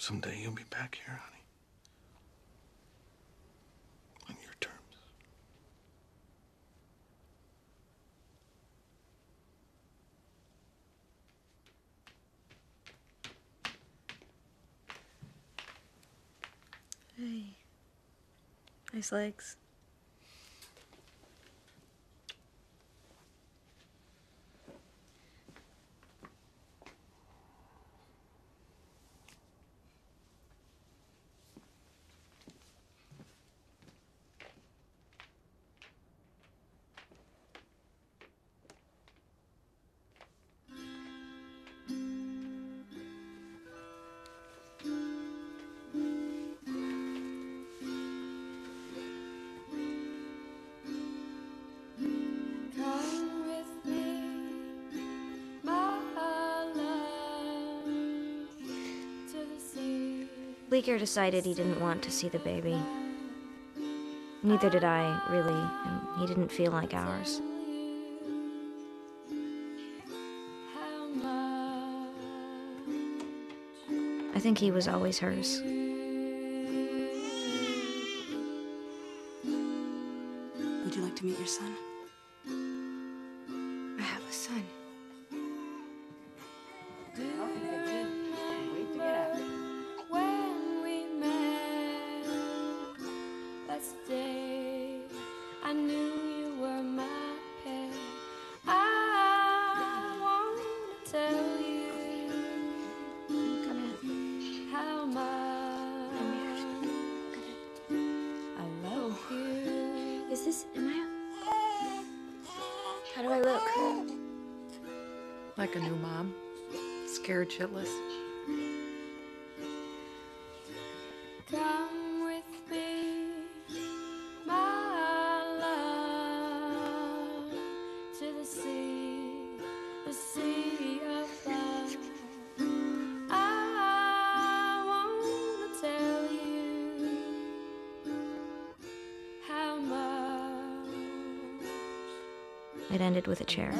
Someday you'll be back here, honey. On your terms. Hey. Nice legs. Bleeker decided he didn't want to see the baby. Neither did I, really, and he didn't feel like ours. I think he was always hers. Would you like to meet your son? That day? I knew you were my pet. I want to tell you how much I love you. Is this. Am I. How do I look? Like a new mom. Scared shitless. Come the sea of. I want to tell you how much It ended with a chair.